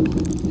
you